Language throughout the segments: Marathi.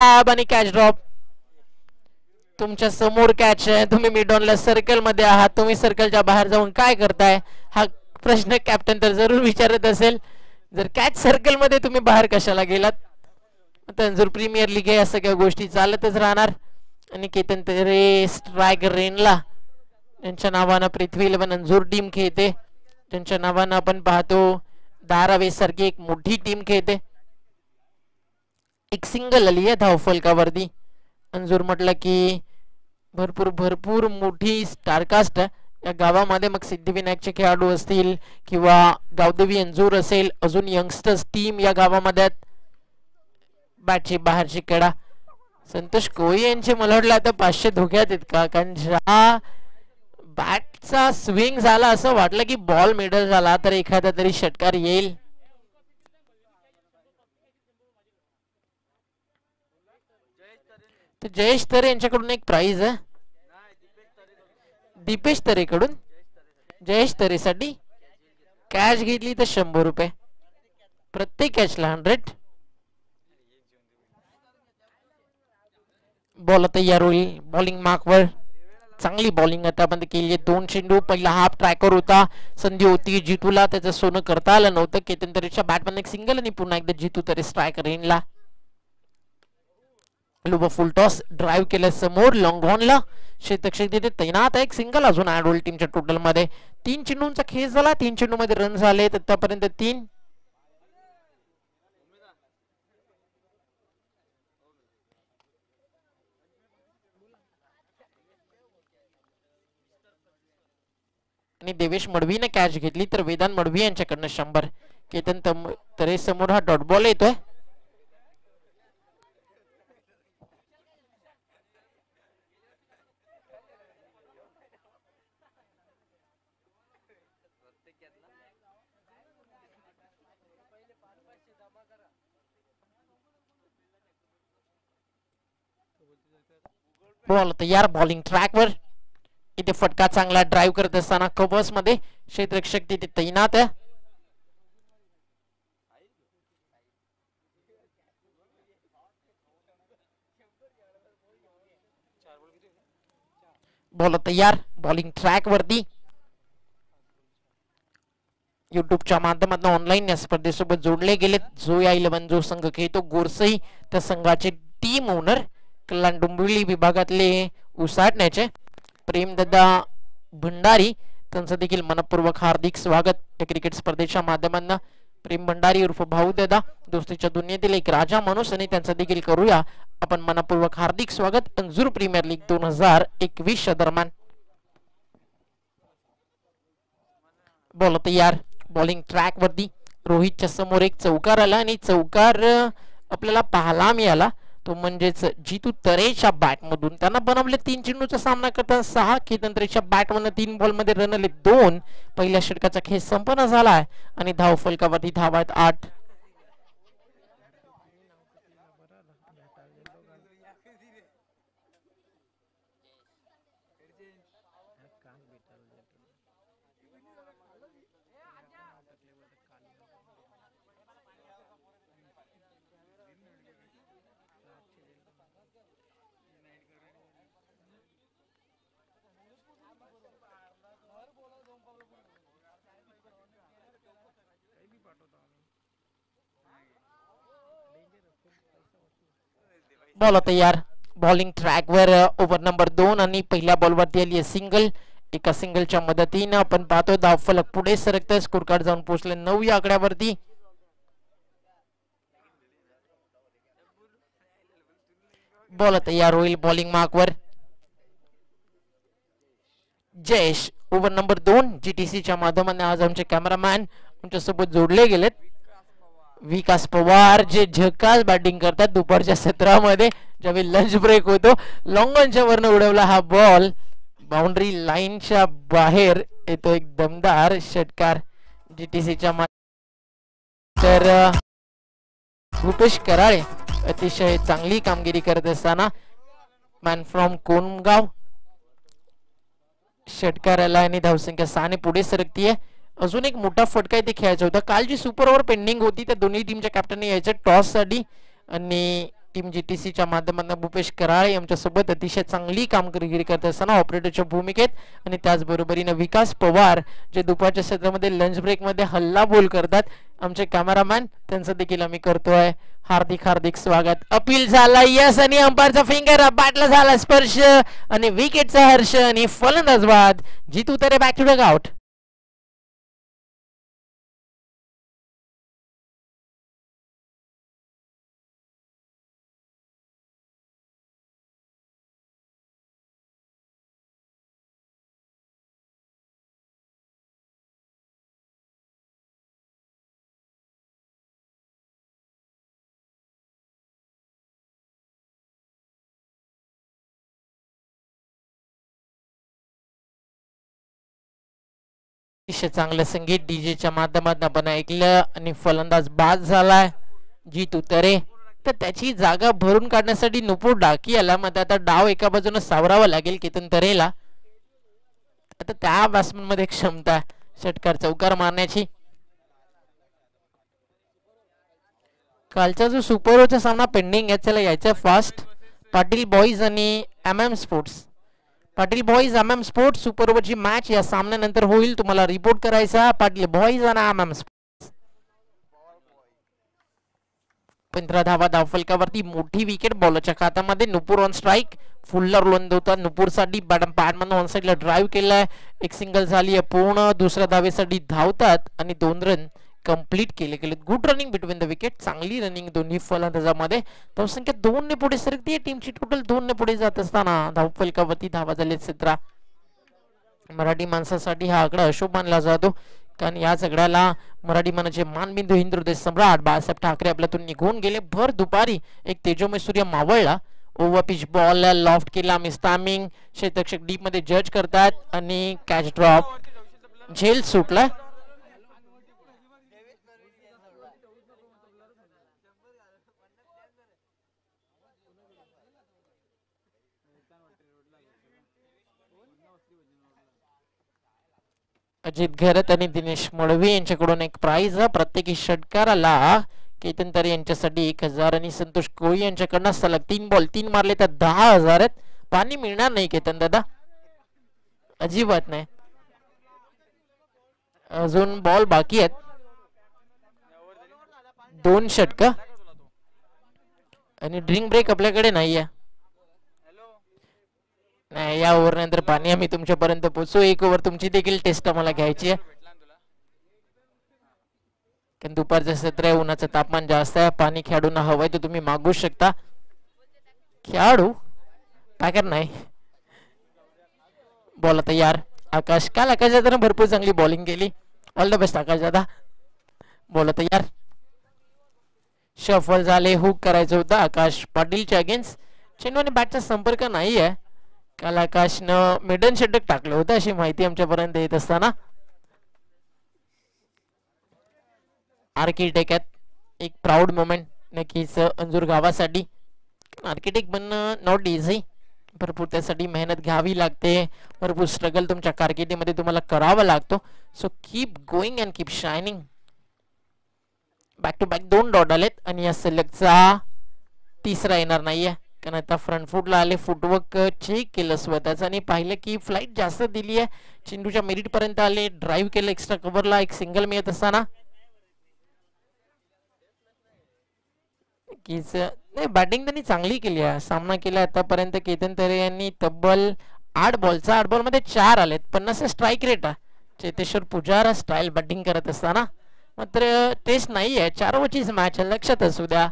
ग्रॅब आणि कॅच ड्रॉप तुमच्यासमोर कॅच आहे. तुम्ही मिडॉनला सर्कलमध्ये आहात. तुम्ही सर्कलच्या बाहेर जाऊन काय करताय? हा प्रश्न कॅप्टन तर जरूर विचारत असेल. जर कॅच सर्कलमध्ये तुम्ही बाहेर कशाला गेलात? तंजूर प्रीमियर लीग आहे असं काही गोष्टी चालतच राहणार. आणि केतन रे स्ट्रायक रेनला त्यांच्या नावानं पृथ्वी इलेव्हन अंजूर टीम खेळते. त्यांच्या नावानं आपण पाहतो धारावे सारखी एक मोठी टीम खेळते. एक सिंगल आली आहे धावफलकावरती अंजूर म्हटलं की भरपूर भरपूर मोठी स्टारकास्ट या गावामध्ये मग सिद्धिविनायकचे खेळाडू असतील किंवा गावदेवी अंजूर असेल अजून यंगस्टर्स टीम या गावामध्ये आहेत. बॅटची बाहेरची खेळा. संतोष कोळी यांचे मला वाटलं आता पाचशे धोक्यात आहेत का? कारण ज्या बॅटचा स्विंग झाला असं वाटलं की बॉल मिडल झाला तर एखादा तरी षटकार येईल. तर जयेश तरे यांच्याकडून एक प्राईज आहे. दीपेश तरेकडून. जयेश तरेसाठी कॅश घेतली तर शंभर रुपये. प्रत्येक कॅचला हंड्रेड बॉल तयार होईल. बॉलिंग मार्कवर चांगली बॉलिंग आता बंद केली आहे. दोन चेंडू पहिला हाफ ट्रॅकर होता. संधी होती जितूला. त्याचं सोनं करता आलं नव्हतं. केतन तरेच्या बॅटमॅन एक सिंगल आणि पुन्हा एकदा जितू तरी स्ट्रायकर इनला लुबा फुल टॉस ड्राईव्ह केलं समोर. लॉंगॉनला शेतक्षक तिथे तैनात आहे. एक सिंगल अजून ऍड टीमच्या टोटलमध्ये. तीन चेंडूंचा खेळ झाला. तीन चेंडू मध्ये रन झाले आतापर्यंत तीन. आणि देवेश मडवीने कॅच घेतली. तर वेदांत मडवी यांच्याकडनं शंभर. केतन तरे समोर हा डॉट बॉल येतोय. बॉल तयार बॉलिंग ट्रॅकवर इथे फटका चांगला ड्राईव्ह करत असताना कबर्समध्ये क्षेत्रक्षक तिथे तैनात आहे. बॉल तयार बॉलिंग ट्रॅक वरती युट्यूबच्या माध्यमातून ऑनलाईन या स्पर्धेसोबत जोडले गेलेत. जो या इलेव्हन जो संघ खेळतो गोरसई त्या संघाचे टीम ओनर कल्याण डोंबिवली विभागातले उसाटण्याचे प्रेमदत्ता भंडारी त्यांचं देखील मनपूर्वक हार्दिक स्वागत. या क्रिकेट स्पर्धेच्या माध्यमांना प्रेम भंडारी उर्फ भाऊ दादा दोस्तीच्या दुनियेतील एक राजा माणूस आणि त्यांचं देखील करूया आपण मनपूर्वक हार्दिक स्वागत. अंजूर प्रीमियर लीग दोन हजार एकवीस दरम्यान. बॉल तयार बॉलिंग ट्रॅक वरती रोहितच्या समोर एक चौकार आला आणि चौकार आपल्याला पाहायला मिळाला. तो म्हणजेच जितू तरेच्या बॅटमधून त्यांना बनवले तीन चेंडूचा सामना करताना सहा खेतंत्रेच्या बॅट मधून तीन बॉलमध्ये रन आले दोन. पहिल्या षटकाचा खेळ संपन्न झालाय. आणि धाव फलकावरती धावात आठ बॉल तयार बॉलिंग ट्रॅकवर ओव्हर नंबर दोन आणि पहिल्या बॉलवरती आली आहे सिंगल एका सिंगलच्या मदतीनं आपण पाहतो धाव फलक पुढे सरकतोय. स्कोर कार्ड जाऊन पोहोचले नऊ या आकड्यावरती. बॉल तयार होईल बॉलिंग मार्कवर. जयेश ओव्हर नंबर दोन जीटीसीच्या माध्यमाने आज आमचे कॅमेरामॅन आमच्यासोबत जोडले गेलेत. विकास पवार जे झकास बॅटिंग करतात दुपारच्या सत्रामध्ये ज्यावेळी लंच ब्रेक होतो लॉंगॉनच्या वरनं उडवला हा बॉल बाउंड्री लाईनच्या बाहेर येतो एक दमदार षटकार जी टी सीच्या तर भूपेश कराळे अतिशय चांगली कामगिरी करत असताना मॅन फ्रॉम कोणगाव षटकाराला आणि धावसंख्या सहाने पुढे सरकतीये. अजून एक मोठा फटका इथे खेळायचा होता. काल जी सुपर ओव्हर पेंडिंग होती त्या दोन्ही टीमच्या कॅप्टनने यायचं टॉससाठी आणि टीम जी टी सीच्या माध्यमातून भूपेश कराळे यांच्यासोबत अतिशय चांगली कामगिरी करत असताना ऑपरेटरच्या भूमिकेत आणि त्याचबरोबरीनं विकास पवार जे दुपारच्या सत्रामध्ये लंच ब्रेकमध्ये हल्ला बोल करतात आमचे कॅमेरामॅन त्यांचं देखील आम्ही करतोय. हार्दिक हार्दिक स्वागत. अपील झाला यस आणि अंपायरचा फिंगर बाटला झाला स्पर्श. आणि विकेटचा हर्ष आणि फलंदाज बाद. Jitu Tare back to dugout अतिशय चांगलं संगीत डीजेच्या माध्यमातून आपण ऐकलं आणि फलंदाज बाद झालाय. जीत उतरे. तर त्याची जागा भरून काढण्यासाठी नुपूर डाकी आला. मग आता डाव एका बाजूने सावरावा लागेल केतन तरेला. आता त्या बॅट्समनमध्ये क्षमता षटकार चौकार मारण्याची. कालचा जो सुपर ओव्हरचा सामना पेंडिंग आहे त्याला यायचा फास्ट पाटील बॉईज आणि M M sports Patil boys M M sports सुपरओव्हरची match या सामन्यानंतर होईल. तुम्हाला रिपोर्ट करायचा. पाटील बॉईज आणि एम एम स्पोर्ट्स पंधरा धावा धावफलकावरती मोठी विकेट बॉलरच्या खात्यामध्ये नुपूर ऑन स्ट्राईक फुल्लर लोन होता नुपूरसाठी बॅटम पॅडमन ऑन साईडला ड्राईव्ह केलाय. एक सिंगल झाली आहे पूर्ण. दुसऱ्या धावेसाठी धावतात आणि दोन रन कंप्लीट केले गेले. Good running between the wicket चांगली रनिंग दोन्ही फलंदाजामध्ये. धावसंख्या दोन ने पुढे सरकते. टीमची टोटल दोन ने पुढे जात असताना धावफलकावरती धावा झाले सतरा मराठी माणसासाठी हा आकडा अशोभ मानला जातो. कारण या सगळ्याला मराठी मनाचे मानबिंदू हिंदू सम्राट बाळासाहेब ठाकरे आपल्यातून निघून गेले. भर दुपारी एक तेजोमय सूर्य मावळला. ओव्हर पिच बॉल लॉफ्ट केला. मिस्तामिंग क्षेत्रक्षक डीपमध्ये जज करतात आणि कॅच ड्रॉप झेल सुटला. अजित घरत आणि दिनेश मळवी यांच्याकडून एक प्राईज प्रत्येकी षटकाराला केतन तरी यांच्यासाठी एक हजार आणि संतोष कोळी यांच्याकडनं सलग तीन बॉल तीन मारले तर दहा हजार आहेत. पाणी मिळणार नाही केतन दादा. अजिबात नाही. अजून बॉल बाकी आहेत. दोन षटक. आणि ड्रिंक ब्रेक आपल्याकडे नाही आहे नाही या ओव्हर नंतर पाणी आम्ही तुमच्यापर्यंत पोहोचू. एक ओव्हर तुमची देखील टेस्ट आम्हाला घ्यायची आहे. कारण दुपारचं सत्र आहे उन्हाचं तापमान जास्त आहे. पाणी खेळाडूंना हवंय तर तुम्ही मागू शकता. खेळाडू? पॅकर नाही बॉल यार. आकाश काल आकाश दादानं भरपूर चांगली बॉलिंग केली. ऑल द बेस्ट आकाश दादा बॉल यार. शफल झाले हुक करायचं होतं आकाश पाटीलच्या अगेन्स्ट चेंडू आणि बॅटचा संपर्क नाही आहे. काल आकाशनं मिडन षटक टाकलं होतं अशी माहिती आमच्यापर्यंत येत असताना. आर्किटेक्ट एक प्राऊड मोमेंट नक्कीच अंजूर गावासाठी. आर्किटेक्ट बनणं नॉट इझी भरपूर त्यासाठी मेहनत घ्यावी लागते. भरपूर स्ट्रगल तुमच्या कारकिर्दीमध्ये तुम्हाला करावा लागतो. So keep going and keep shining back to back दोन डॉट आलेत आणि या सलगचा तिसरा येणार नाहीये. कारण आता फ्रंट फूटला आले फुटवर्क चेक केलं स्वतःचं आणि पाहिलं की फ्लाईट जास्त दिली आहे. चेंडूच्या मेरिटपर्यंत आले ड्राईव्ह केलं एक्स्ट्रा कव्हरला एक सिंगल मिळत असताना. कीच नाही बॅटिंग त्यांनी चांगली केली आहे. सामना केला आतापर्यंत केतन तरे यांनी तब्बल आठ बॉलचा आठ बॉलमध्ये चार आलेत. पन्नास स्ट्राईक रेट आहे. चेतेश्वर पुजारा स्टाईल बॅटिंग करत असताना. मात्र टेस्ट नाही आहे चार ओव्हरचीच मॅच आहे. लक्षात असू द्या.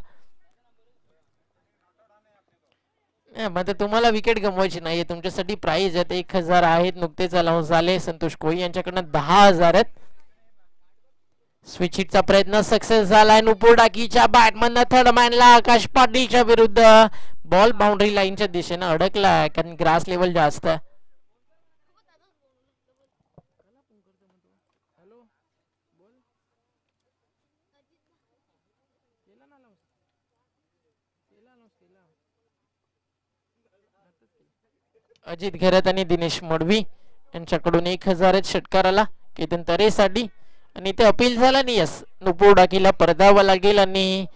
मात्र तुम्हाला विकेट गमवायची नाहीये. तुमच्यासाठी प्राइज आहेत. एक हजार आहेत नुकतेच अलाउन्स झाले. संतोष कोळी यांच्याकडनं दहा हजार आहेत. स्विचिटचा प्रयत्न सक्सेस झालाय. नुपूर डाकीच्या बॅटमन थर्ड मॅनला आकाश पाटीलच्या विरुद्ध. बॉल बाउंड्री लाईनच्या दिशेनं अडकलाय. कारण ग्रास लेवल जास्त आहे. अजित घरत आणि दिनेश मडवी यांच्याकडून एक हजार षटकार आला केतन तरेसाठी आणि ते अपील झालं नाही. यस नुपूर डाकीला परदावा लागेल आणि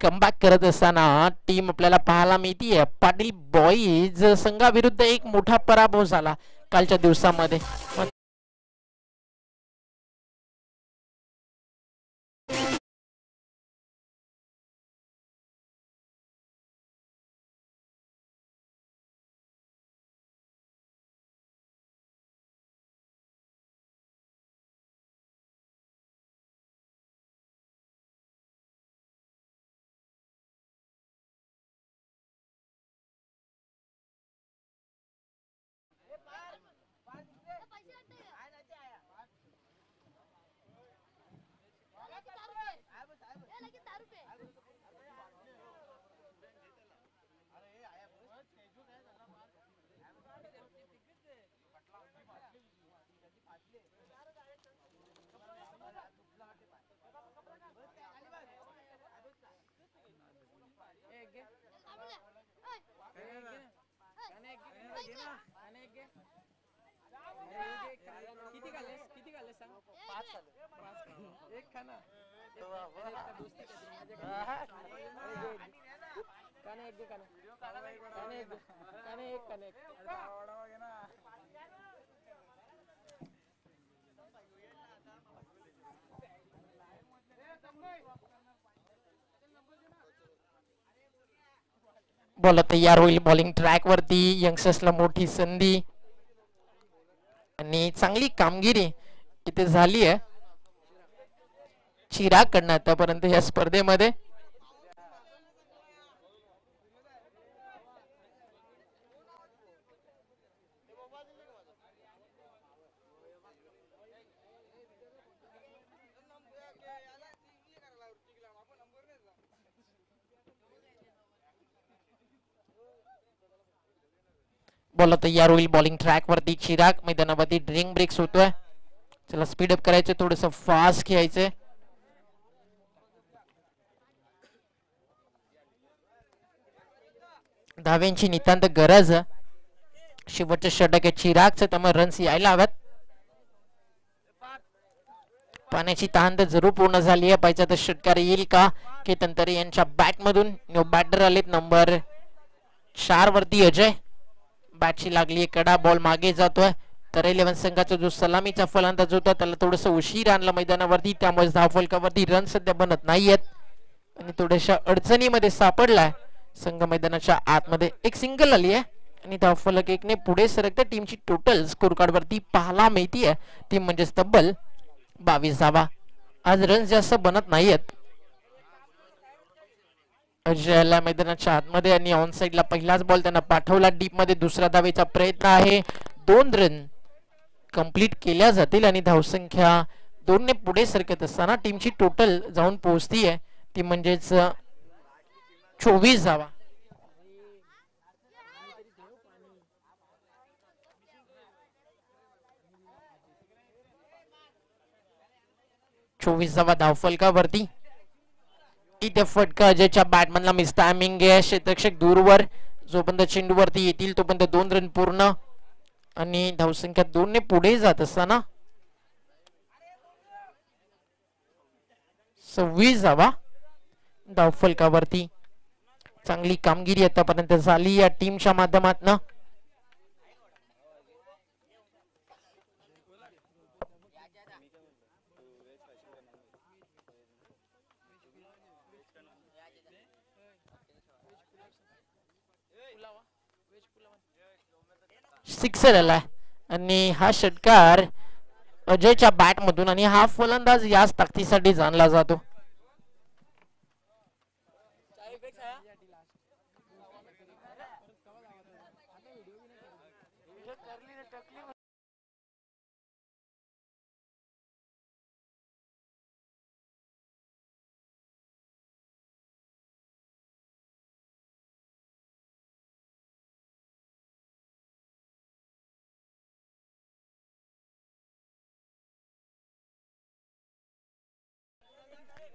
कमबॅक करत असताना टीम आपल्याला पाहायला मिळतीये. पाटील बॉईज संघाविरुद्ध एक मोठा पराभव झाला कालच्या दिवसामध्ये. किती खाल्लेस किती खाल्लेस सांग पाच खाल्ले एक खा ना काने एक दे काने काने एक काने एक काने एक बॉल तयार होईल बॉलिंग ट्रॅक वरती यंगस्टर्सला मोठी संधी. आणि चांगली कामगिरी इथे झाली आहे. चिराग कडनं आतापर्यंत या स्पर्धेमध्ये. बॉल तयार होईल बॉलिंग ट्रॅक वरती चिराग मैदानावरती ड्रिंक ब्रेक्स होतोय. चला स्पीडअप करायचं थोडस फास्ट खेळायचंय धाव्यांची नितांत गरज. शेवटच्या षटक आहे चिरागचं त्यामुळे रन्स यायला हव्यात पाण्याची तहान तर जरूर पूर्ण झाली आहे. पाहिजे तर षटकार येईल का? केतन तरी यांच्या बॅट मधून. बॅटर आलेत नंबर चार वरती अजय. बॅटची लागली कडा बॉल मागे जातोय. तर इलेव्हन संघाचा जो सलामीचा फलंदाज होता त्याला थोडस उशीर आणला मैदानावरती. त्यामुळे धावफलकावरती रन सध्या बनत नाहीयेत. आणि थोड्याशा अडचणीमध्ये सापडलाय. संघ मैदानाच्या आतमध्ये एक सिंगल आली आहे. आणि धावफलक एकने पुढे सरकत्या टीमची टोटल स्कोर कार्ड वरती पाहायला मिळतीये. ती म्हणजेच तब्बल बावीस धावा आज रन्स जास्त बनत नाहीयेत. अजयला मैदानाच्या आतमध्ये आणि ऑन साईडला पहिलाच बॉल त्यांना पाठवला. डीपमध्ये दुसऱ्या धावेचा प्रयत्न आहे. दोन रन कंप्लीट केल्या जातील आणि धावसंख्या दोन ने पुढे सरकत असताना टीमची टोटल जाऊन पोहोचतीये. ती म्हणजेच चोवीस धावा चोवीस धावा धावफलकावरती. इथे फटका अजयच्या बॅटमॅनला मिस टायमिंग आहे. क्षेत्रक्षक दूरवर जोपर्यंत चेंडूवरती येतील तोपर्यंत दोन रन पूर्ण. आणि धावसंख्या दोन ने पुढे जात असताना सव्वीस धावा धावफलकावरती चांगली कामगिरी आतापर्यंत झाली. या टीमच्या माध्यमातून सिक्सर आलाय. आणि हा षटकार अजयच्या बॅट मधून आणि हा फलंदाज याच ताकदीसाठी जाणला जातो.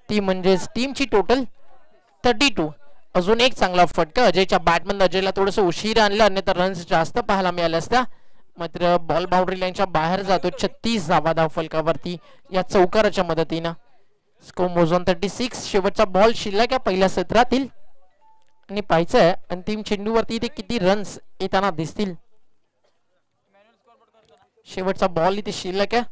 ती म्हणजेच टीमची टोटल थर्टी टू अजून एक चांगला फटका अजयच्या बॅटमन अजयला थोडस उशीर आणलं अन्यथा रन्स जास्त पाहायला मिळाल्या असत्या मात्र बॉल बाउंड्री लाईनच्या बाहेर जातो छत्तीस धावा धाव फलकावरती या चौकाराच्या मदतीनं. स्कोर मोजून थर्टी सिक्स शेवटचा बॉल शिल्लक आहे पहिल्या सत्रातील. आणि पाहायचं आहे अंतिम चेंडूवरती इथे किती रन्स येताना दिसतील. शेवटचा बॉल इथे शिल्लक आहे.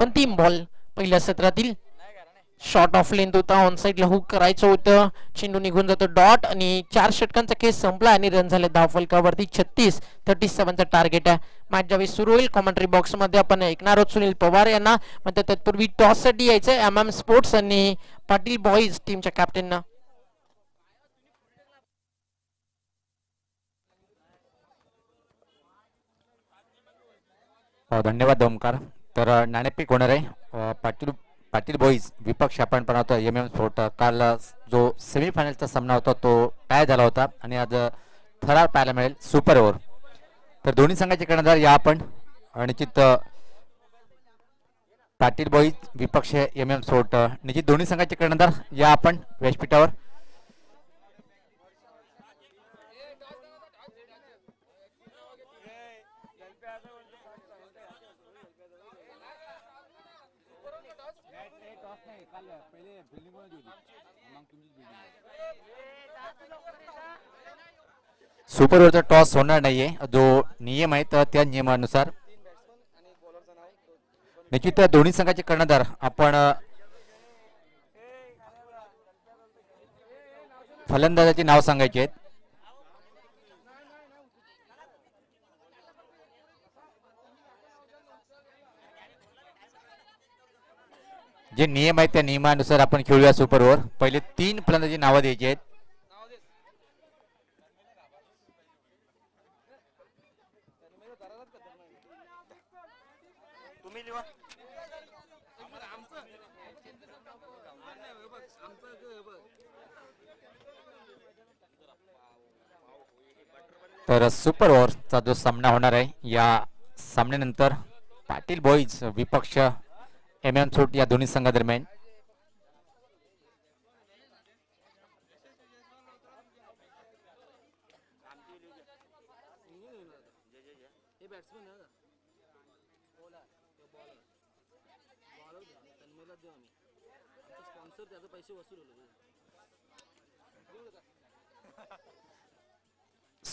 अंतिम बॉल पहिल्या सत्रातील. शॉर्ट ऑफ लेंथ होता. ऑन साईडला हुक करायचं होतं. चेंडू निघून जातो डॉट आणि चार षटकांचा केस संपला आणि रन झाले दहा फलकावरती छत्तीस. थर्टी सेव्हनचा टार्गेट आहे. मॅच ज्यावेळी सुरू होईल कॉमेंट्री बॉक्समध्ये आपण ऐकणार आहोत सुनील पवार यांना. म्हणजे तत्पूर्वी टॉससाठी यायचं एम एम स्पोर्ट्स आणि पाटील बॉईज टीमच्या कॅप्टनना धन्यवाद ओमकार. तर नाणेपीक होणार आहे. पाटील पाटील बॉईज विपक्ष आपण पण होतो एम एम स्पोर्ट काल जो सेमीफायनलचा सामना होता तो टाय झाला होता आणि आज थरार पाहायला मिळेल सुपर ओव्हर तर दोन्ही संघाचे कर्णधार या आपण. निश्चित पाटील बॉईज विपक्ष एम एम स्पोर्ट निश्चित दोन्ही संघाचे कर्णधार या आपण व्यासपीठावर. सुपर ओव्हरचा टॉस होणार नाहीये. जो नियम आहे तर त्या नियमानुसार. निश्चित दोन्ही संघाचे कर्णधार आपण फलंदाजाचे नाव सांगायचे आहेत. जे नियम आहेत त्या नियमानुसार आपण खेळूया सुपर ओव्हर पहिले तीन फलंदाजी नावं द्यायची आहेत तुम्ही लिहा तर सुपर ओव्हरचा जो सामना होणार आहे या सामन्यानंतर पाटील बॉईज विपक्ष एम एम सूट या दोन्ही संघादरम्यान.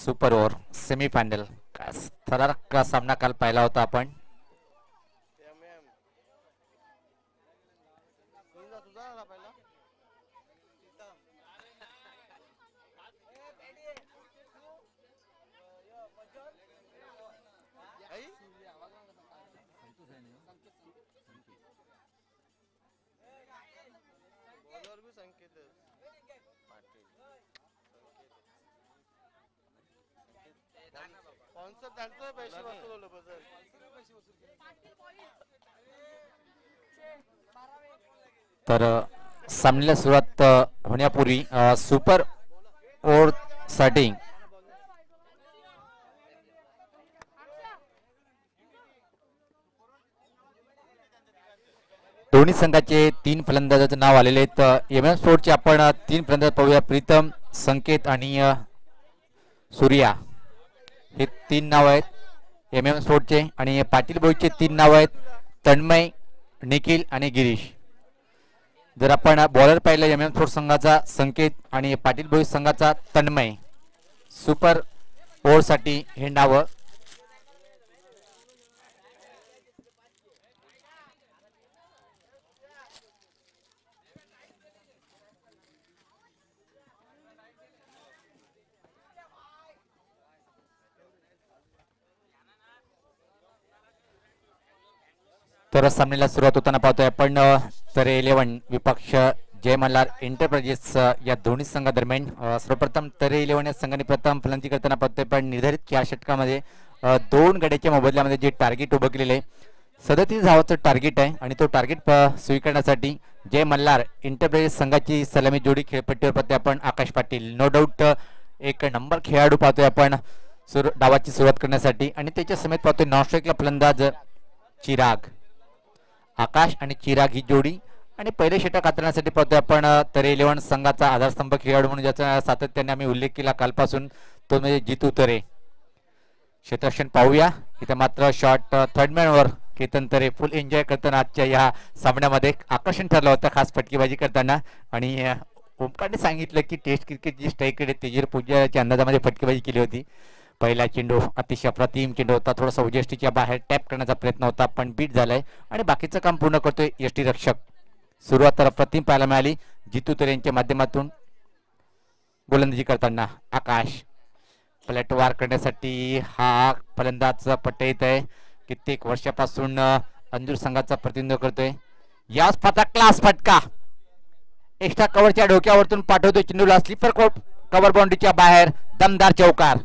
Super over semifinal. थरारक सामना काल पाहिला होता आपण एम एम तुझा तुझा आला पहिला आई? बॉलवर बी संकेतच पाटील स्पॉन्सर त्यांचं पैसे वसूल बदल तर सामन्याला सुरुवात होण्यापूर्वी सुपर ओव्हरसाठी. दोन्ही संघाचे तीन फलंदाजाचं नाव आलेले आहेत. एम एम स्पोर्टचे आपण तीन फलंदाज पाहूया. प्रीतम संकेत आणि सूर्या. हे तीन नाव आहेत. एम एम स्पोर्टचे आणि पाटील बोईचे तीन नाव आहेत. तन्मय निखिल आणि गिरीश. जर आपण बॉलर पाहिलं एम एम स्पोर्ट संघाचा संकेत आणि पाटील बोईस संघाचा तन्मय. सुपर ओव्हरसाठी हे नावं तर सामन्याला सुरुवात होताना पाहतोय आपण तर इलेव्हन विपक्ष जय मल्हार एंटरप्राइजेस या दोन्ही संघादरम्यान सर्वप्रथम तरे इलेव्हन या संघाने प्रथम फलंदाजी करताना पाहतोय पण निर्धारित चार षटकामध्ये दोन गड्याच्या मोबदल्यामध्ये जे टार्गेट उभं केलेलं आहे सदतीस धावाचं टार्गेट आहे आणि तो टार्गेट स्वीकारण्यासाठी जय मल्हार एंटरप्राइजेस संघाची सलामी जोडी खेळपट्टीवर पाहतोय आपण आकाश पाटील. नो डाऊट एक नंबर खेळाडू पाहतोय आपण सुरू डावाची सुरुवात करण्यासाठी आणि त्याच्या समेत पाहतोय नॉनस्ट्राईकला फलंदाज चिराग. आकाश आणि चिराग ही जोडी. आणि पहिले षटक हाताळण्यासाठी पाहतोय आपण तरे इलेव्हन संघाचा आधारस्तंभ खेळाडू म्हणून ज्याचा सातत्याने आम्ही उल्लेख केला कालपासून तो म्हणजे जितू तरे. क्षेत्रक्षण पाहूया. इथं मात्र शॉट थर्डमॅनवर केतन तरे फुल एन्जॉय करताना आजच्या या सामन्यामध्ये आकर्षण ठरलं होतं खास फटकेबाजी करताना. आणि ओमकारने सांगितलं की टेस्ट क्रिकेट जी स्ट्राईक आहे तेजीर पूजाच्या अंदाजामध्ये फटकेबाजी केली होती. पहिला चेंडू अतिशय अप्रतिम चेंडू होता. थोडासा उजेष्टीच्या बाहेर टॅप करण्याचा प्रयत्न होता पण बीट झालाय. आणि बाकीचं काम पूर्ण करतोय यष्टी रक्षक. सुरुवात तर अप्रतिम पाहायला मिळाली. जितू तर यांच्या माध्यमातून गोलंदाजी करताना आकाश. पलटवार करण्यासाठी हा फलंदाज पट्ट येत आहे. कित्येक वर्षापासून अंजूर संघाचा प्रतिनिधित्व करतोय. याच पाता क्लास फटका. एक्स्ट्रा कव्हरच्या डोक्यावरतून पाठवतोय चेंडूला स्लीपर कव्हर बाउंड्रीच्या बाहेर दमदार चौकार.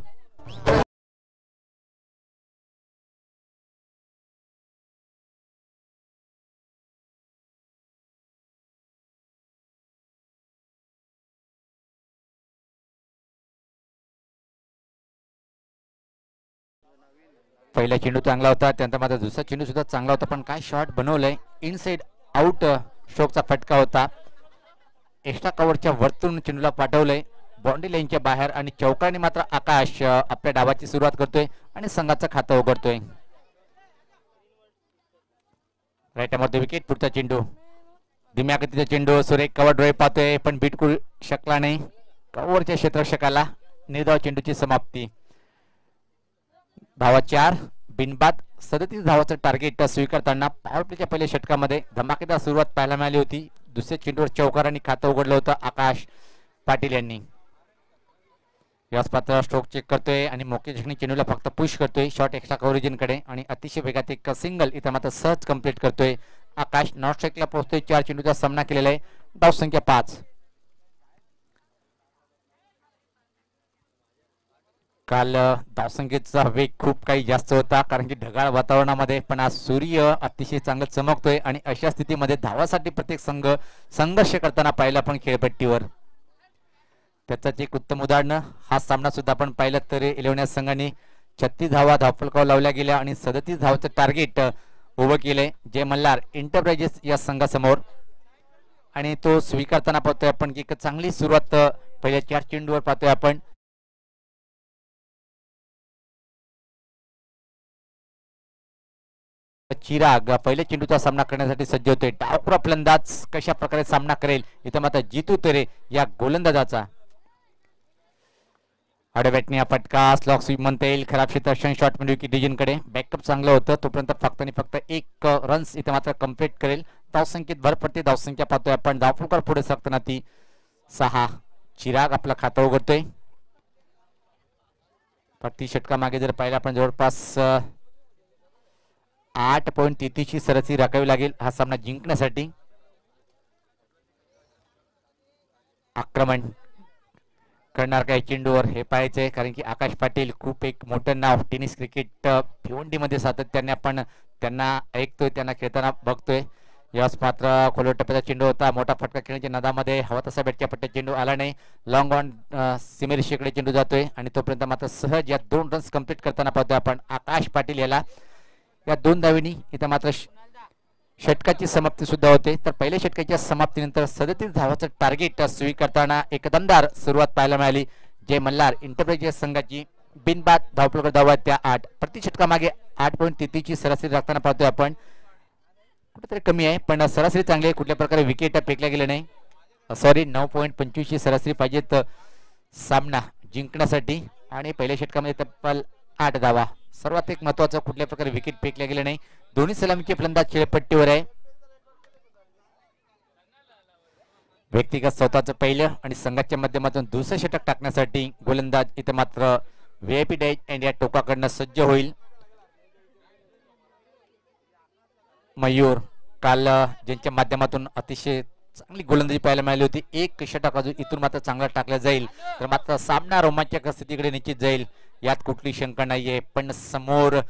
पहिला चेंडू चांगला होता त्यानंतर माझा दुसरा चेंडू सुद्धा चांगला होता पण काय शॉट बनवलंय? इनसाइड आउट स्ट्रोकचा फटका होता. एक्स्ट्रा कव्हरच्या वरतून चेंडूला पाठवलंय. बाउंड्री लाईनच्या बाहेर आणि चौकाने मात्र आकाश आपल्या डावाची सुरुवात करतोय आणि संघाचं खातं उघडतोय. राईटामध्ये विकेट पुढचा चेंडू. धीम्या गतीचा चेंडू सुरेख कवर डोळे पाहतोय पण बिटकू शकला नाही. कव्हरच्या क्षेत्रक्षकाला निर्धाव चेंडूची समाप्ती. धावा चार बिनबाद सदतीस धावाचं टार्गेट स्वीकारताना पॉवर पहिल्या षटकामध्ये धमाकेदार सुरुवात पाहायला मिळाली होती. दुसऱ्या चेंडूवर चौकारांनी खातं उघडलं होतं आकाश पाटील यांनी. पात्र स्ट्रोक चेक करतोय आणि मोके जिंकणी चेंडूला फक्त पुश करतोय. शॉर्ट एक्स्ट्रा कडे आणि अतिशय वेगात एक सिंगल इथं मात्र सहज कंप्लीट करतोय. आकाश नॉट स्ट्राईकला पोहोचतोय. चार चेंडूचा सामना केलेला आहे. डाव संख्या पाच. काल धावसंख्येचा वेग खूप काही जास्त होता कारण की ढगाळ वातावरणामध्ये पण आज सूर्य अतिशय चांगलं चमकतोय आणि अशा स्थितीमध्ये धावासाठी प्रत्येक संघ संघर्ष करताना पाहिला पण खेळपट्टीवर. त्याचं एक उत्तम उदाहरण हा सामना सुद्धा आपण पाहिलं तर इलेव्हन या संघाने छत्तीस धावा धावफलकाव लावल्या गेल्या आणि सदतीस धावाचं टार्गेट उभं केलंय जय मल्हार एंटरप्राइजेस या संघासमोर. आणि तो स्वीकारताना पाहतोय आपण की एक चांगली सुरुवात पहिल्या चार चेंडूवर पाहतोय आपण. चिराग पहिल्या चेंडूचा सामना करण्यासाठी सज्ज होतोय. डावखुरा फलंदाज कशा प्रकारे सामना करेल? इथं मात्र जितू तरे या गोलंदाजाचा अडवॅटने हा फटका. स्लॉक स्वीप म्हणता येईल. खराब क्षेत्रक्षण शॉट म्हणजे की डिजनकडे बॅकअप चांगलं होतं. तोपर्यंत फक्त आणि फक्त एक रन्स इथे मात्र कंप्लीट करेल. धावसंख्येत भर पडते. धावसंख्या पाहतोय आपण. धावफुकार पुढे सरकताना ती सहा चिराग आपलं खातं उघडतोय. प्रति षटका मागे जर पाहिलं आपण जवळपास आठ पॉईंट तेहतीसची सरसी राखावी लागेल. हा सामना जिंकण्यासाठी. आक्रमण. करणार काय चेंडूवर हे पाहायचंय कारण की आकाश पाटील खूप एक मोठं नाव टेनिस क्रिकेट भिवंडीमध्ये सातत्याने आपण त्यांना ऐकतोय त्यांना खेळताना बघतोय. यास मात्र खोलवर टप्प्याचा चेंडू होता. मोठा फटका खेळण्याच्या नादामध्ये हवा तसा बेटच्या पट्ट्यात चेंडू आला नाही. लॉंग ऑन सीमेरेषेकडे चेंडू जातोय आणि तोपर्यंत मात्र सहज या दोन रन्स कंप्लीट करताना पाहतोय आपण आकाश पाटील याला. या दोन धावीनी इथं मात्र षटकाची समाप्ती सुद्धा होते. तर पहिल्या षटकाच्या समाप्तीनंतर सदतीस धावाचं टार्गेट स्वीकारताना एक दमदार सुरुवात पाहायला मिळाली. जय मल्हार इंटरप्राइजेस संघाची बिनबाद धावपळकर धावा त्या आठ. प्रति षटकामागे आठ पॉईंट तेहतीसची सरासरी राखताना पाहतोय आपण. कुठेतरी कमी आहे पण सरासरी चांगली आहे. कुठल्या प्रकारे विकेट फेकल्या गेल्या नाही. सॉरी नऊ पॉईंट पंचवीसची सरासरी पाहिजेत सामना जिंकण्यासाठी. आणि पहिल्या षटकामध्ये तब्बल आठ धावा. सर्वात एक महत्वाचं कुठल्या प्रकारे विकेट फेकल्या गेले नाही. दोन्ही सलामकी फलंदाज खेळपट्टीवर आहे. व्यक्तिगत स्वतःचं पहिलं आणि संघाच्या माध्यमातून दुसरं षटक टाकण्यासाठी गोलंदाज इथे मात्र व्हीआयपी डॅच अँड या टोकाकडनं सज्ज होईल. मयूर काल ज्यांच्या माध्यमातून अतिशय चांगली गोलंदाजी पाहायला मिळाली होती. एक षटक अजून इथून मात्र चांगला टाकला जाईल. तर मात्र सामना रोमांचक स्थितीकडे निश्चित जाईल. यात कुठली शंका नाहीये. पण समोर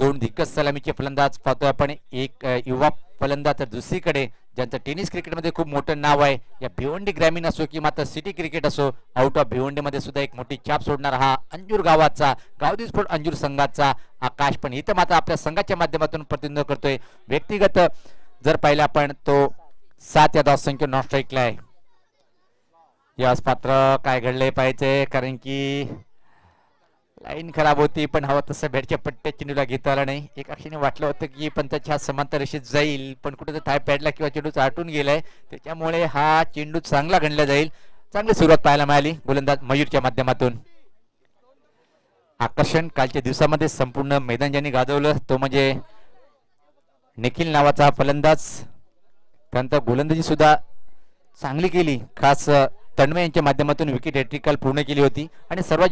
दोन दिग्गज सलामीचे फलंदाज पाहतोय आपण. एक युवा फलंदाज तर दुसरीकडे ज्यांचं टेनिस क्रिकेटमध्ये खूप मोठं नाव आहे. या भिवंडी ग्रामीण असो किंवा तर सिटी क्रिकेट असो आउट ऑफ भिवंडीमध्ये सुद्धा एक मोठी छाप सोडणारा हा अंजूर गावाचा गावदी स्फोट अंजूर संघाचा आकाश. पण इथं मात्र आपल्या संघाच्या माध्यमातून प्रतिनिधित्व करतोय. व्यक्तिगत जर पाहिलं आपण तो सात या दहा संख्या नॉन स्ट्राईकला आहे. यास पात्र काय घडले पाहिजे कारण की लाईन खराब होती पण हवा तसं बॅटच्या पट्ट्या चेंडूला घेता आला नाही. एक अक्षीने वाटलं होतं की पण त्याच्या समांतर रेषेत जाईल पण कुठे थाय पॅडला किंवा चेंडू चाटून गेलाय. त्याच्यामुळे हा चेंडू चांगला गणला जाईल. चांगली सुरुवात पाहायला मिळाली गोलंदाज मयूरच्या माध्यमातून. आकर्षण कालच्या दिवसामध्ये संपूर्ण मैदान ज्यांनी गाजवलं तो म्हणजे निखिल नावाचा फलंदाज. त्यानंतर गोलंदाजी सुद्धा चांगली केली. खास अ, तन्मय यांच्या माध्यमातून विकेट हॅट्रिक पूर्ण केली होती. आणि सर्वात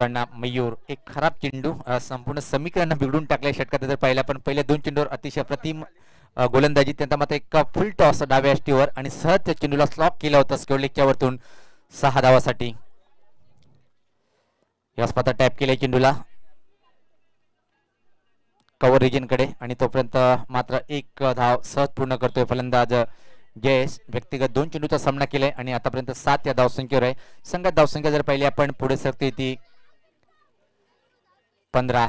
मयूर एक खराब चेंडू संपूर्ण समीकरण बिघडून टाकले षटकात जर पाहिला पण पहिल्या दोन चेंडूवर अतिशय प्रतिम गोलंदाजी. त्यांचा मात्र एक फुल टॉस डाव्या अष्टीवर आणि सहज त्या चेंडूला स्लॉक केला होता स्क्वेअर वरतून सहा धावासाठी. यास्पाता टॅप केल्या चेंडूला. कव्हर रिजनकडे आणि तोपर्यंत मात्र एक धाव सहज पूर्ण करतोय फलंदाज जयेश. व्यक्तिगत दोन चेंडूचा सामना केलाय आणि आतापर्यंत सात या धावसंख्येवर आहे. संघात धावसंख्या जर पाहिली आपण पुढे सरते ती पंधरा.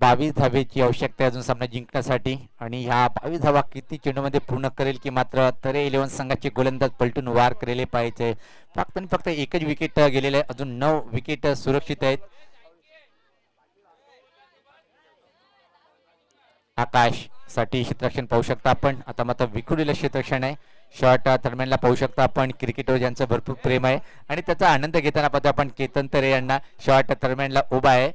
बावीस धावेची आवश्यकता आहे अजून सामना जिंकण्यासाठी. आणि ह्या बावीस धावा किती चेंडूमध्ये पूर्ण करेल की मात्र तरे इलेव्हन संघाचे गोलंदाज पलटून वार केलेले पाहिजे फक्त आणि फक्त एकच विकेट गेलेले आहे. अजून नऊ विकेट सुरक्षित आहेत. आकाशसाठी क्षेत्रक्षण पाहू शकता आपण. आता मात्र विखुरलेलं क्षेत्रक्षण आहे. शॉर्ट दरम्यानला पाहू शकता आपण. क्रिकेटवर ज्यांचं भरपूर प्रेम आहे. आणि त्याचा आनंद घेताना पाहतो आपण केतन तरे यांना शॉर्ट दरम्यानला उभा आहे.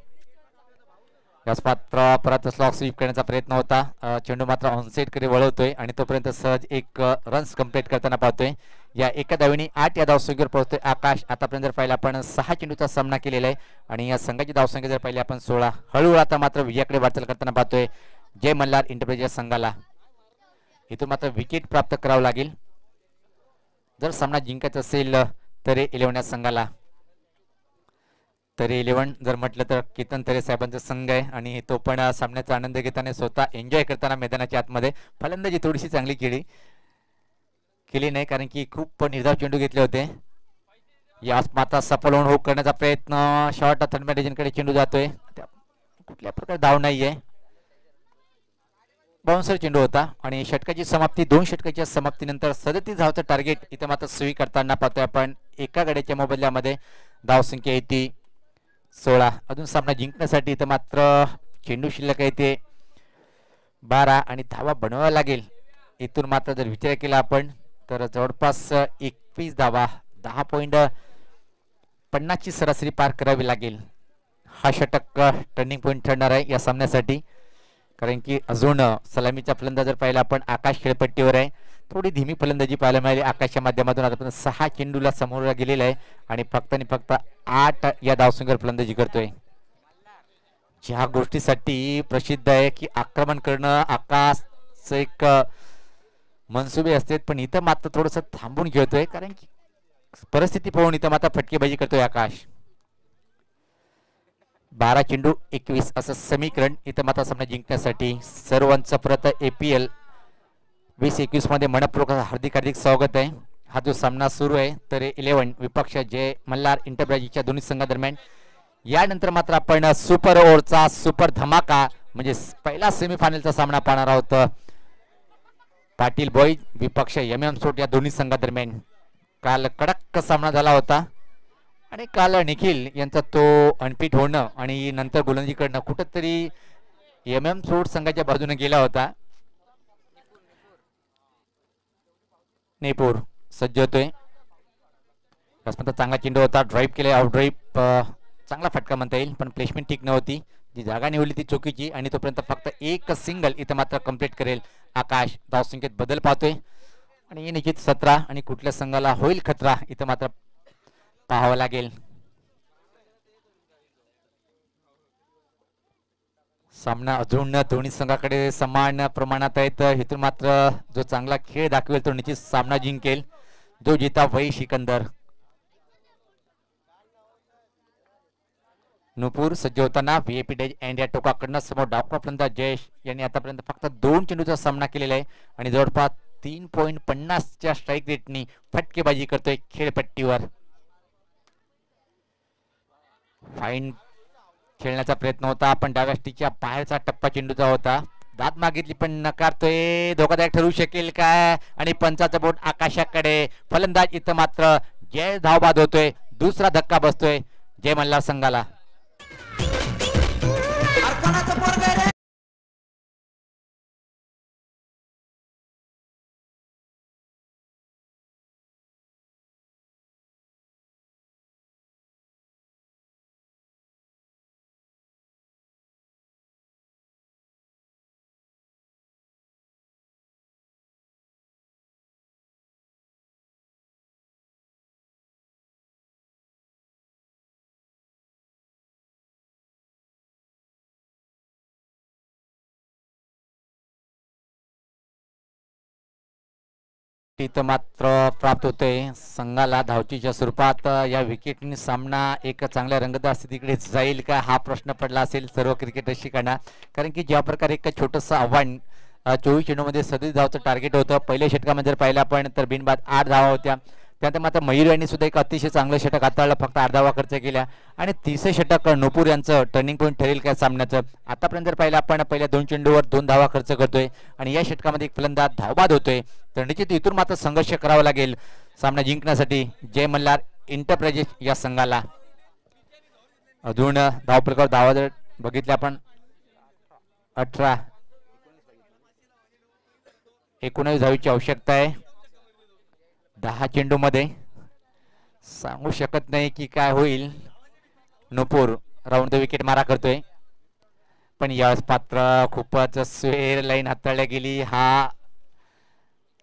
यास मात्र परत स्लॉक स्वीप करण्याचा प्रयत्न होता. चेंडू मात्र ऑनसेटकडे वळवतोय आणि तोपर्यंत सहज एक रन्स कंप्लीट करताना पाहतोय. या एका धावेने आठ या धावसंख्येवर पोहोचतोय आकाश. आतापर्यंत जर पाहिलं आपण सहा चेंडूचा सामना केलेला आहे. आणि या संघाची धावसंख्या जर पाहिली आपण सोळा. हळूहळू आता मात्र विजयाकडे वाटचाल करताना पाहतोय. जय मल्हार इंटरप्राइज संघाला. इथून मात्र विकेट प्राप्त करावं लागेल. जर सामना जिंकायचा असेल तर इलेव्हन या संघाला. तरी इलेव्हन जर म्हटलं तर केतन तरे साहेबांचा संघ आहे आणि तो पण सामन्याचा आनंद घेताना स्वतः एन्जॉय करताना मैदानाच्या आतमध्ये फलंदाजी थोडीशी चांगली केली. केली नाही कारण की खूप निर्धाव चेंडू घेतले होते. या माता सफल होऊन हो करण्याचा प्रयत्न शॉर्ट थर्ड चेंडू जातोय. त्या- कुठल्या प्रकारे धाव नाहीये. बाउन्सर चेंडू होता आणि षटकाची समाप्ती दोन षटकाच्या समाप्तीनंतर सदतीस धावचं टार्गेट इथं मात्र स्वीकारताना करताना पाहतोय आपण. एका गड्याच्या मोबदल्यामध्ये धावसंख्या येते सोळा. अजून सामना जिंकण्यासाठी इथं मात्र चेंडू शिल्लक येते बारा आणि धावा बनवावा लागेल. इथून मात्र जर विचार केला आपण तर जवळपास एकवीस धावा दहा पॉईंट पन्नासची सरासरी पार करावी लागेल. हा षटक टर्निंग पॉईंट ठरणार आहे या सामन्यासाठी. कारण की अजून सलामीचा फलंदाज जर पाहिला आपण आकाश खेळपट्टीवर आहे. थोडी धीमी फलंदाजी पाहायला मिळाली. आकाशच्या माध्यमातून आतापर्यंत सहा चेंडूला समोरला गेलेला आहे. आणि फक्त आणि फक्त आठ या धावसंघावर फलंदाजी करतोय. ज्या गोष्टीसाठी प्रसिद्ध आहे की आक्रमण करणं आकाशचं एक मनसुबे असते पण इथं मात्र थोडंसं थांबून खेळतोय. कारण की परिस्थिती पाहून इथं मात्र फटकेबाजी करतोय आकाश. बारा चेंडू एकवीस असं समीकरण इथं माता सामना जिंकण्यासाठी सर्वांचं पी एल वीस एकवीसमध्ये मनपूर्वक हार्दिक हार्दिक स्वागत आहे. हा जो सामना सुरू आहे तर इलेव्हन विपक्ष जय मल्हार इंटरप्राइजेसच्या दोन्ही संघादरम्यान. यानंतर मात्र आपण सुपर ओव्हरचा सुपर धमाका म्हणजे पहिला सेमीफायनलचा सामना पाहणार आहोत. पाटील बॉईज विपक्ष एम एम सोट या दोन्ही संघादरम्यान. काल कडक सामना झाला होता. आणि काल निखिल यांचा तो अनपीट होणं आणि नंतर गोलंदाजी कुठंतरी एम एम सोड संघाच्या बाजूने गेला होता. नेपूर सज्ज होतोय चांगला चेंडू होता. ड्राईव्ह केले आउट ड्राईव्ह चांगला फटका म्हणता येईल पण प्लेसमेंट ठीक नव्हती. जी जागा निवडली ती चुकीची आणि तोपर्यंत फक्त एक सिंगल इथं मात्र कंप्लीट करेल आकाश. धावसंख्येत बदल पाहतोय. आणि निश्चित सतरा आणि कुठल्या संघाला होईल खतरा इथं मात्र पाहावं लागेल. सामना अजून दोन्ही संघाकडे समान प्रमाणात आहेत. इथून मात्र जो चांगला खेळ दाखवेल तो निश्चित सामना जिंकेल. जो जिता वही सिकंदर. नुपूर सज्ज होताना व्हीएपी डेज अँड या टोकाकडनं समोर डावका जयेश यांनी आतापर्यंत फक्त दोन चेंडूचा सामना केलेला आहे. आणि जवळपास तीन पॉईंट पन्नासच्या स्ट्राईक रेटनी फटकेबाजी करतोय खेळपट्टीवर. फाईन खेळण्याचा प्रयत्न होता पण डाव्या बाहेरचा टप्पा चेंडूचा होता. दात मागितली पण नकारतोय धोकादायक ठरू शकेल काय? आणि पंचाचं बोट आकाशाकडे. फलंदाज इथं मात्र जय धावबाद होतोय दुसरा धक्का बसतोय जय मल्हार संघाला. तिथं मात्र प्राप्त होते संघाला धावचीच्या स्वरूपात या विकेटनी सामना एक चांगल्या रंगदार स्थितीकडे जाईल का हा प्रश्न पडला असेल सर्व क्रिकेट शिकांना कारण की ज्या प्रकारे एक छोटंसं आव्हान चोवीस चेंडूमध्ये सदतीस धावचं टार्गेट होतं. पहिल्या षटकामध्ये जर पाहिलं आपण तर बिनबाद आठ धावा होत्या. त्यानंतर मात्र मयूर यांनी सुद्धा एक अतिशय चांगलं षटक हाताळलं फक्त अर्धावा धावा खर्च केला आणि तिसरं षटक नूपूर यांचं टर्निंग पॉईंट ठरेल काय सामन्याचं? आतापर्यंत जर पाहिलं आपण पहिल्या दोन चेंडूवर दोन धावा खर्च करतोय. आणि या षटकामध्ये एक फलंदाज धावबाद होतोय. तर निश्चित इथून मात्र संघर्ष करावा लागेल. सामना जिंकण्यासाठी जय मल्हार इंटरप्राइजेस या संघाला. अजून धाव प्रकार धावा जर बघितल्या आपण. अठरा. एकोणावीस धावीची आवश्यकता आहे. दहा चेंडूमध्ये. सांगू शकत नाही की काय होईल. नुपूर राऊंड द विकेट मारा करतोय. पण यावेळेस पात्र खूपच स्वेर लाईन हाताळल्या गेली. हा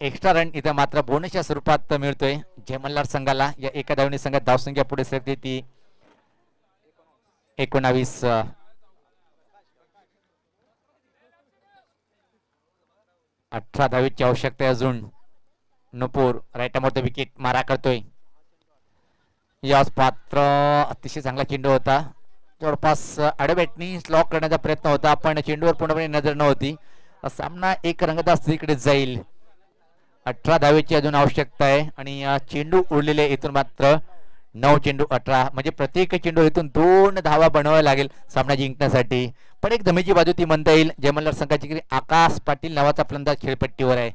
एक्स्ट्रा रन इथं मात्र बोनसच्या स्वरूपात मिळतोय. जय मल्हार संघाला या एका धावणी संघात धावसंख्या पुढे सरते ती एकोणावीस अठरा धावीची आवश्यकता अजून. नुपूर राईट द विकेट मारा करतोय. यास पात्र अतिशय चांगला चेंडू होता. जवळपास अडबेटनी लॉक करण्याचा प्रयत्न होता पण चेंडूवर पूर्णपणे नजर नव्हती. सामना एक रंगदास इकडे जाईल. अठरा धावेची अजून आवश्यकता आहे आणि चेंडू उरलेले इथून मात्र नऊ चेंडू अठरा म्हणजे प्रत्येक चेंडू इथून दोन धावा बनवाव्या लागेल सामना जिंकण्यासाठी. पण एक धमेची बाजू ती म्हणता येईल जयमल्लार संघाची आकाश पाटील नावाचा फलंदाज खेळपट्टीवर आहे.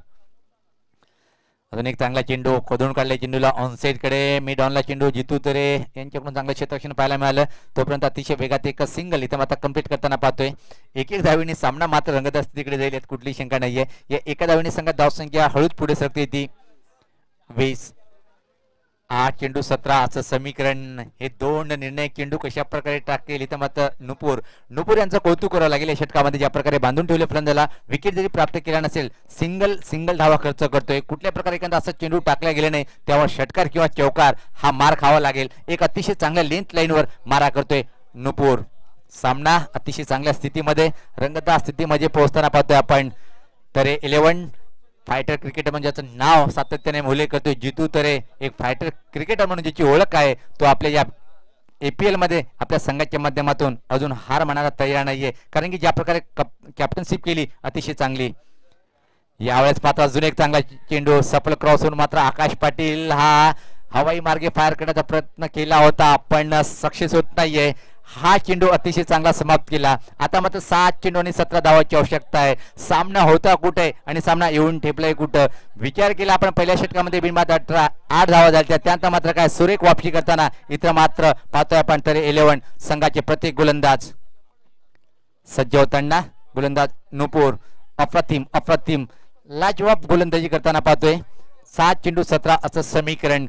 अजून एक चांगला चेंडू खोदून काढला चेंडूला ऑनसाईडकडे. मिड ऑनला चेंडू जितू तरे. यांच्याकडून चांगलं क्षेत्रक्षण पाहायला मिळालं. तोपर्यंत अतिशय वेगात एक सिंगल इथं आता कंप्लीट करताना पाहतोय. एक एक धावीने सामना मात्र रंगत तिकडे जाईल यात कुठली शंका नाहीये. या एका धावीने संघात धावसंख्या हळूच पुढे सरकते ती. वीस. आठ चेंडू सतरा असं समीकरण हे दोन निर्णय चेंडू कशा प्रकारे टाकेल इथं मात्र नुपूर नुपूर यांचं कौतुक करावं लागेल. या षटकामध्ये ज्या प्रकारे बांधून ठेवले फलंदाला विकेट जरी प्राप्त केला नसेल सिंगल सिंगल धावा खर्च करतोय. कुठल्या प्रकारे एखादा असं चेंडू टाकला गेला नाही तेव्हा षटकार किंवा चौकार हा मार खावा लागेल. एक अतिशय चांगल्या लेंथ लाईनवर मारा करतोय नुपूर. सामना अतिशय चांगल्या स्थितीमध्ये रंगतदार स्थितीमध्ये पोहोचताना पाहतोय आपण. तर इलेव्हन फायटर क्रिकेटर म्हणजे ज्याचं नाव सातत्याने मुले करतोय. जितू तरे एक फायटर क्रिकेटर म्हणून ज्याची ओळख आहे तो आपल्या या एपीएलमध्ये आपल्या संघाच्या माध्यमातून अजून हार म्हणायला तयार नाहीये. कारण की ज्या प्रकारे कॅप्टनशिप केली अतिशय चांगली. यावेळेस मात्र अजून एक चांगला चेंडू सफल क्रॉस होऊन मात्र आकाश पाटील हा हवाई मार्गे फायर करण्याचा प्रयत्न केला होता पण सक्सेस होत नाहीये. हा चेंडू अतिशय चांगला समाप्त केला. आता मात्र सात चेंडू आणि सतरा धावाची आवश्यकता आहे. सामना होता कुठे आणि सामना येऊन ठेपलाय कुठं? विचार केला आपण पहिल्या षटकामध्ये बिनबाद अठरा आठ धावा झाल्या. त्यानंतर मात्र काय? सुरेख वापसी करताना इथं मात्र पाहतोय आपण तरी इलेव्हन संघाचे प्रत्येक गोलंदाज. सज्ज होताना गोलंदाज नुपूर अप्रतिम अप्रतिम. लाजवाब गोलंदाजी करताना पाहतोय. सात चेंडू सतरा असं समीकरण.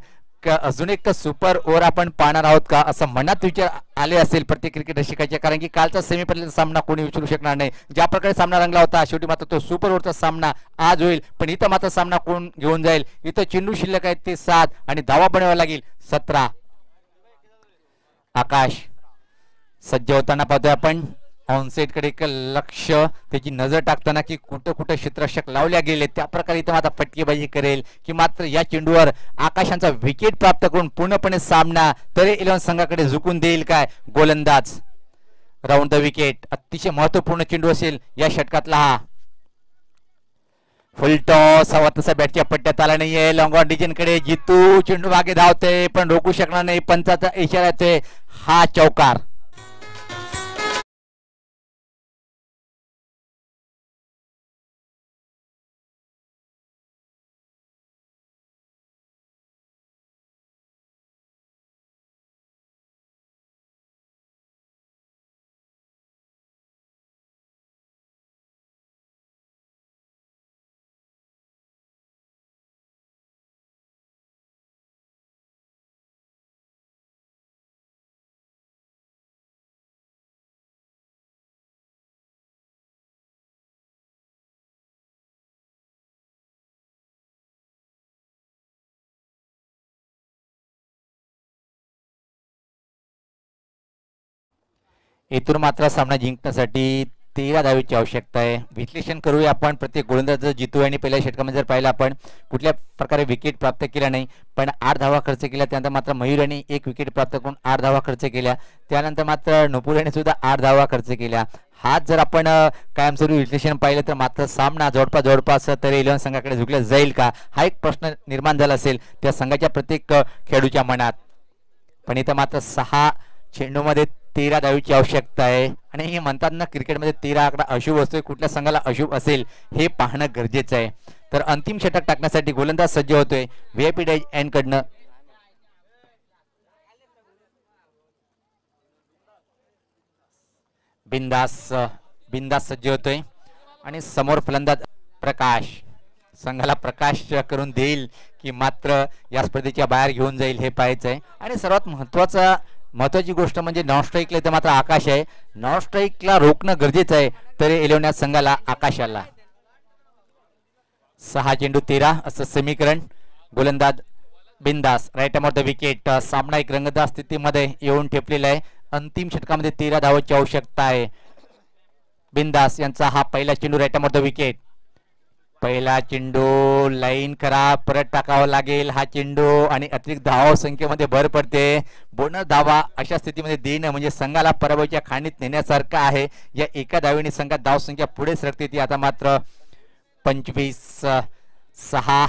अजून एक सुपर ओव्हर आपण पाहणार आहोत का? असं मनात विचार आले असेल प्रत्येक क्रिकेट रसिकाच्या कारण की कालचा सेमीफायनलचा सामना कोणी विचारू शकणार नाही. ज्या प्रकारे सामना रंगला होता शेवटी मात्र तो सुपर ओव्हरचा सामना आज होईल. पण इथं मात्र सामना कोण घेऊन जाईल? इथं चेंडू शिल्लक आहेत ते सात आणि धावा बनवावा लागेल सतरा. आकाश. सज्ज होताना पाहतोय आपण. ऑनसेटकडे एक लक्ष त्याची नजर टाकताना की कुठं कुठं क्षेत्ररक्षक लावल्या गेले त्या प्रकारे इथं आता फटकेबाजी करेल की मात्र या चेंडूवर आकाशांचा विकेट प्राप्त करून पूर्णपणे सामना तरी इलेव्हन संघाकडे झुकून देईल काय? गोलंदाज. राऊंड द विकेट अतिशय महत्त्वपूर्ण चेंडू असेल या षटकातला हा. फुल टॉस हवा तसा बॅटच्या पट्ट्यात आला नाहीये. लॉंग ऑन डिजनकडे जितू चेंडू मागे धावते पण रोखू शकणार नाही. पंचाचा इशारा येतोय. हा चौकार. इथून मात्र सामना जिंकण्यासाठी तेरा धावेची आवश्यकता आहे. विश्लेषण करूया आपण. प्रत्येक गोलंदाज जितू आणि पहिल्या षटकामध्ये जर पाहिलं आपण कुठल्या प्रकारे विकेट प्राप्त केल्या नाही पण आठ धावा खर्च केल्या त्यानंतर मात्र मयूर यांनी एक विकेट प्राप्त करून आठ धावा खर्च केल्या त्यानंतर मात्र नुपूर यांनी सुद्धा आठ धावा खर्च केल्या. हाच जर आपण कायमस्वरूपी विश्लेषण पाहिलं तर मात्र सामना जवळपास जवळपास तरी इलेव्हन संघाकडे झुकला जाईल का? हा एक प्रश्न निर्माण झाला असेल त्या संघाच्या प्रत्येक खेळाडूच्या मनात. पण इथं मात्र सहा चेंडूमध्ये तेरा धावीची आवश्यकता आहे. आणि हे म्हणतात ना क्रिकेटमध्ये तेरा आकडा अशुभ असतोय. कुठल्या संघाला अशुभ असेल हे पाहणं गरजेचं आहे. तर अंतिम षटक टाकण्यासाठी गोलंदाज सज्ज होतोय. व्हीआयपी डायज एन कडनं बिंदास बिंदास सज्ज होतोय. आणि समोर फलंदाज प्रकाश. संघाला प्रकाश करून देईल की मात्र या स्पर्धेच्या बाहेर घेऊन जाईल हे पाहायचं आहे आणि सर्वात महत्त्वाचा महत्वाची गोष्ट म्हणजे नॉन स्ट्राईकला इथं मात्र आकाश आहे. नॉन स्ट्राईकला रोखणं गरजेचं आहे तरी एलिवण्यात संघाला आकाशाला. सहा चेंडू तेरा असं समीकरण. गोलंदाज बिंदास राईट ऑफ द विकेट सामना एक रंगदार स्थितीमध्ये येऊन ठेपलेला आहे. अंतिम षटकामध्ये तेरा धावाची आवश्यकता आहे. बिंदास यांचा हा पहिला चेंडू राईट ऑफ द विकेट पहिला चेंडू लाईन करा परत टाकावा लागेल हा चेंडू आणि अतिरिक्त धाव संख्येमध्ये भर पडते. बोनस धावा अशा स्थितीमध्ये देणं म्हणजे संघाला पराभवाच्या खाणीत नेण्यासारखं आहे. या एका धावेने संघात धाव संख्या पुढे सरकते ती आता मात्र पंचवीस सहा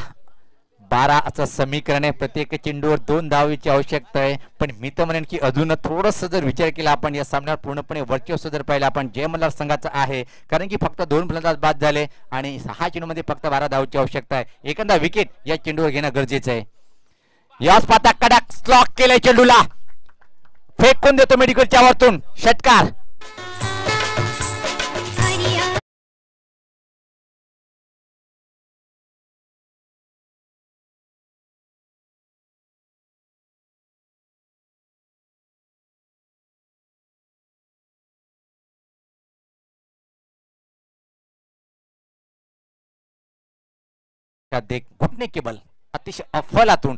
बारा असं समीकरण आहे. प्रत्येक चेंडूवर दोन धावेची आवश्यकता आहे. पण मी तर म्हणेन की अजून थोडस जर विचार केला आपण या सामन्यावर पूर्णपणे वर्चस्व जर पाहिलं आपण जय मल्हार संघाचं आहे. कारण की फक्त दोन फलंदाज बाद झाले आणि सहा चेंडूमध्ये फक्त बारा धावाची आवश्यकता आहे. एखादा विकेट या चेंडूवर घेणं गरजेचं आहे. याच पाता कडक स्लॉक केलाय चेंडूला. फेकून देतो मेडिकलच्या वरतून. षटकार. त्या देख घुटणे केबल अतिशय अफलातून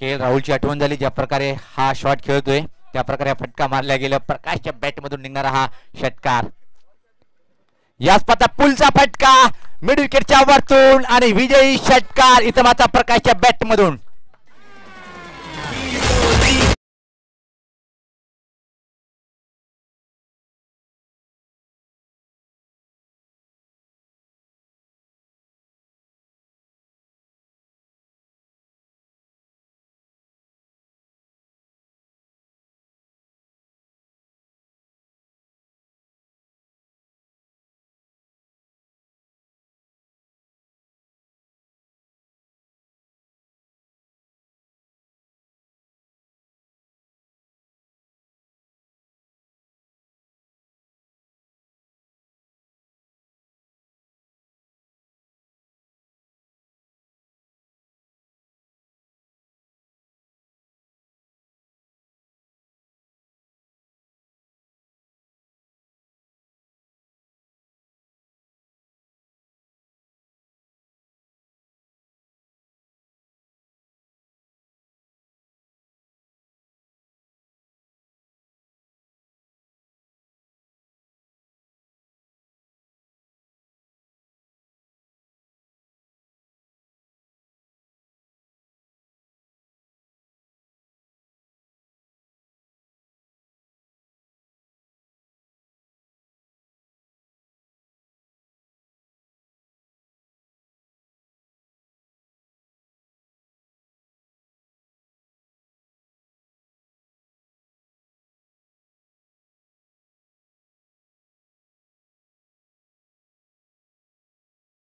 के राहुलची आठवण झाली ज्या प्रकारे हा शॉट खेळतोय त्या प्रकारे हा फटका मारला गेला प्रकाशच्या बॅट मधून निघणारा हा षटकार. याच पाता पुलचा फटका मिड विकेटच्या वरतून आणि विजयी षटकार इथं मात्र प्रकाशच्या बॅट मधून